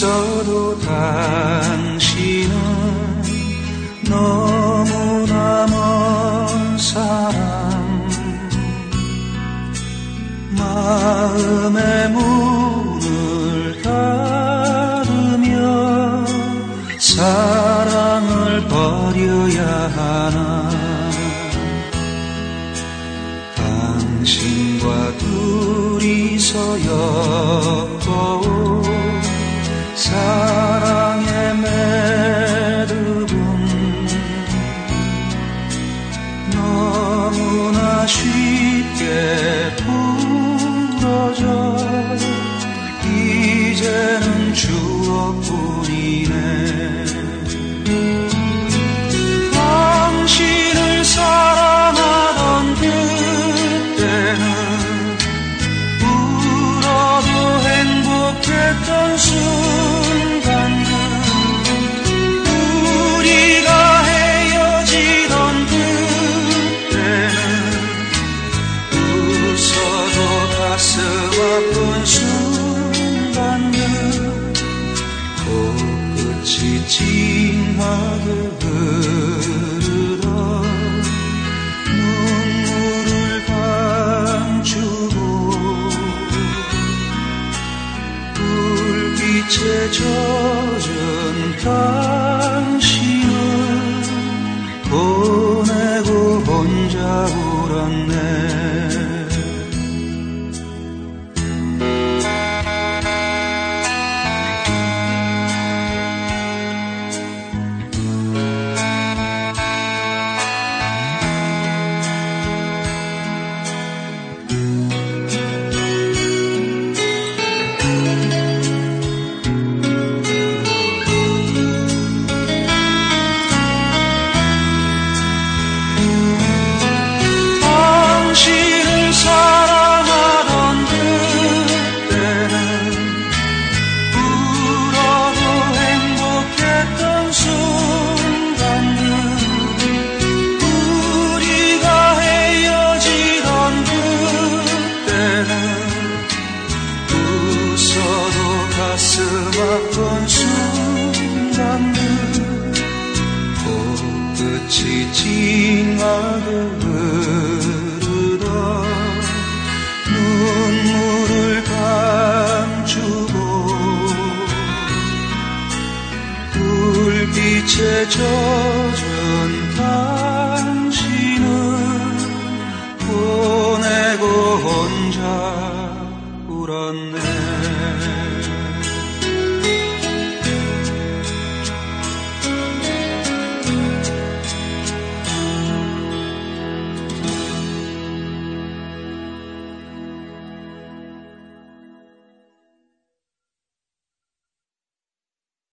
있어도 당신은 너 버려야 하나. 당신과 둘이서 엮어온 사랑의 매듭은 너무나 쉽게 부러져. 이제는 추억뿐이네 찡하게 흐르던 눈물을 감추고 불빛에 젖은 당신을 보내고 혼자 울었네 웃어도 가슴 아픈 순간들 코끝이 찡하게 흐르던 눈물을 감추고 불빛에 젖은 당신을 보내고 혼자 풀었네